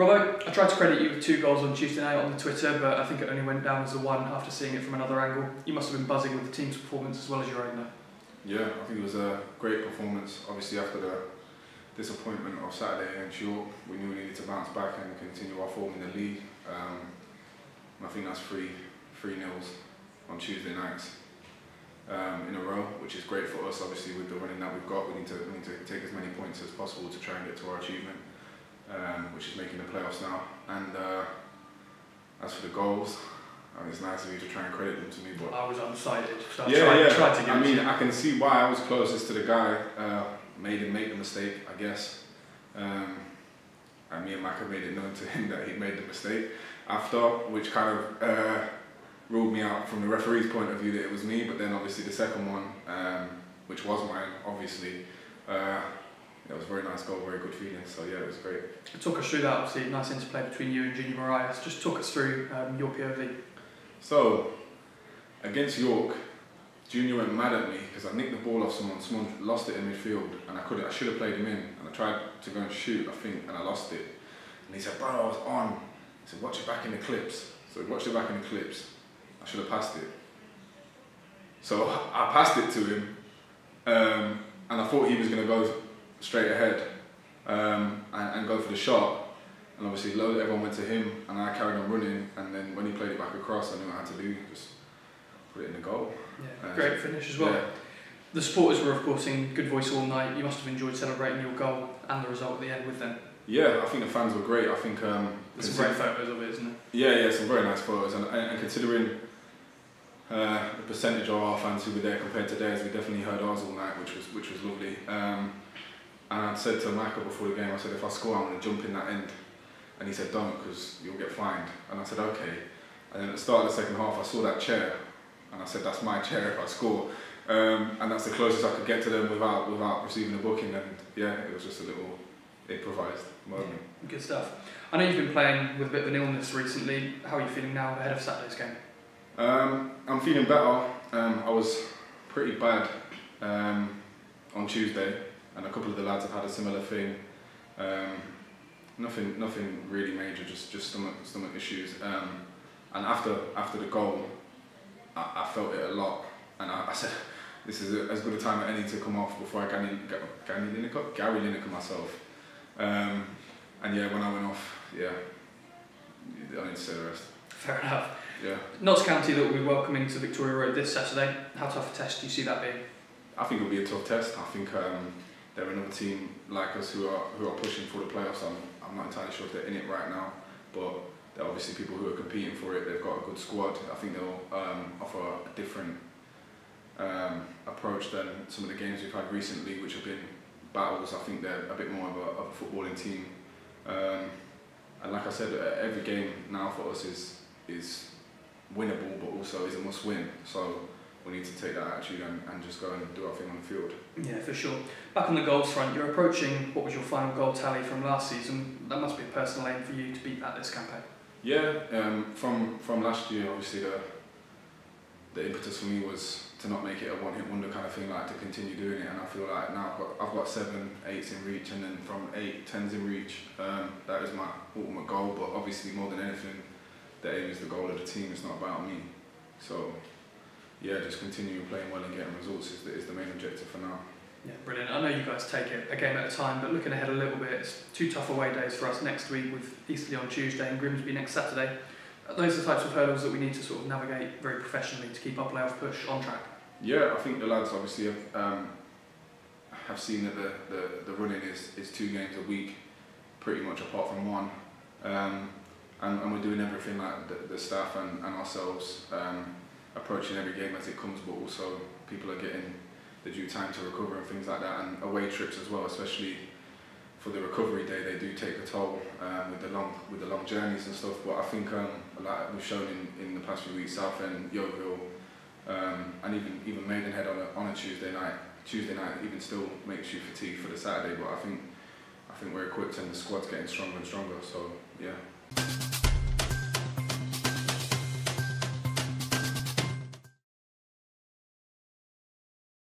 Robbo, I tried to credit you with two goals on Tuesday night on the Twitter, but I think it only went down as a one after seeing it from another angle. You must have been buzzing with the team's performance as well as your own, though. Yeah, I think it was a great performance. Obviously, after the disappointment of Saturday against York, we knew we needed to bounce back and continue our form in the league. Um, I think that's three three nils on Tuesday nights um, in a row, which is great for us. Obviously, with the running that we've got, we need to we need to take as many points as possible to try and get to our achievement, um, which is making the playoffs now. And uh, as for the goals, I mean, it's nice of you to try and credit them to me, but I was undecided, so I yeah, tried, yeah. tried to give I mean. I can see why I was closest to the guy. Uh, made him make the mistake, I guess. Um, and me and Maka made it known to him that he made the mistake after, which kind of uh, ruled me out from the referee's point of view that it was me. But then obviously the second one, um, which was mine, obviously, uh, it was a very nice goal, very good feeling. So yeah, it was great. Talk us through that, obviously, nice interplay between you and Junior Morias. Just talk us through um, your POV. So, against York, Junior went mad at me because I nicked the ball off someone, someone lost it in midfield, and I could I should have played him in, and I tried to go and shoot, I think, and I lost it. And he said, "Bro, I was on." He said, "Watch it back in the clips." So he watched it back in the clips. I should have passed it. So I passed it to him, um, and I thought he was going to go straight ahead um, and, and go for the shot. And obviously, load, everyone went to him, and I carried on running. And then when he played it back across, I knew I had to do just put it in the goal. Yeah, Uh, great finish as well. Yeah. The supporters were, of course, in good voice all night. You must have enjoyed celebrating your goal and the result at the end with them. Yeah, I think the fans were great. I think um, There's some great photos of it, isn't it? Yeah, yeah, some very nice photos, and, and, and considering uh, the percentage of our fans who were there compared to theirs, we definitely heard ours all night, which was which was lovely. Um, and I said to Michael before the game, I said if I score, I'm going to jump in that end, and he said don't, because you'll get fined. And I said okay. And then at the start of the second half, I saw that chair, and I said that's my chair if I score. Um, and that's the closest I could get to them without without receiving a booking. And yeah, it was just a little improvised moment. Good stuff. I know you've been playing with a bit of an illness recently. How are you feeling now ahead of Saturday's game? Um, I'm feeling better. Um, I was pretty bad um, on Tuesday, and a couple of the lads have had a similar thing. Um, nothing, nothing really major, just just stomach stomach issues. Um, and after after the goal, I, I felt it a lot, and I, I said, "This is a, as good a time as any to come off before I Gary, Gary Lineker, Gary Lineker myself." Um, and yeah, when I went off, yeah, I need to say the rest. Fair enough. Yeah. Notts County that will be welcoming to Victoria Road this Saturday. How tough a test do you see that being? I think it'll be a tough test. I think um, they're another team like us who are who are pushing for the playoffs. I'm, I'm not entirely sure if they're in it right now, but they're obviously people who are competing for it. They've got a good squad. I think they'll um, offer a different um, approach than some of the games we've had recently, which have been battles. I think they're a bit more of a, of a footballing team. Um, and like I said, every game now for us is is winnable, but also is a must win. So we need to take that attitude and, and just go and do our thing on the field. Yeah, for sure. Back on the goals front, you're approaching what was your final goal tally from last season. That must be a personal aim for you to beat that this campaign. Yeah, um, from from last year, obviously the the impetus for me was to not make it a one hit wonder kind of thing, like to continue doing it. And I feel like now I've got I've got seven, eights in reach, and then from eight, tens in reach. Um, that is my ultimate goal. But obviously, more than anything, the aim is the goal of the team. It's not about me. So yeah, just continuing playing well and getting results is the, is the main objective for now. Yeah, brilliant. I know you guys take it a game at a time, but looking ahead a little bit, it's two tough away days for us next week with Eastleigh on Tuesday and Grimsby next Saturday. Those are the types of hurdles that we need to sort of navigate very professionally to keep our playoff push on track. Yeah, I think the lads obviously have um, have seen that the, the, the running is, is two games a week, pretty much apart from one. Um, and, and we're doing everything like the, the staff and, and ourselves, um, approaching every game as it comes, but also people are getting the due time to recover and things like that, and away trips as well, especially for the recovery day, they do take a toll um, with the long with the long journeys and stuff. But I think um, like we've shown in, in the past few weeks, Southend, Yeovil, um, and even even Maidenhead on a, on a Tuesday night, Tuesday night even still makes you fatigued for the Saturday. But I think I think we're equipped and the squad's getting stronger and stronger. So yeah.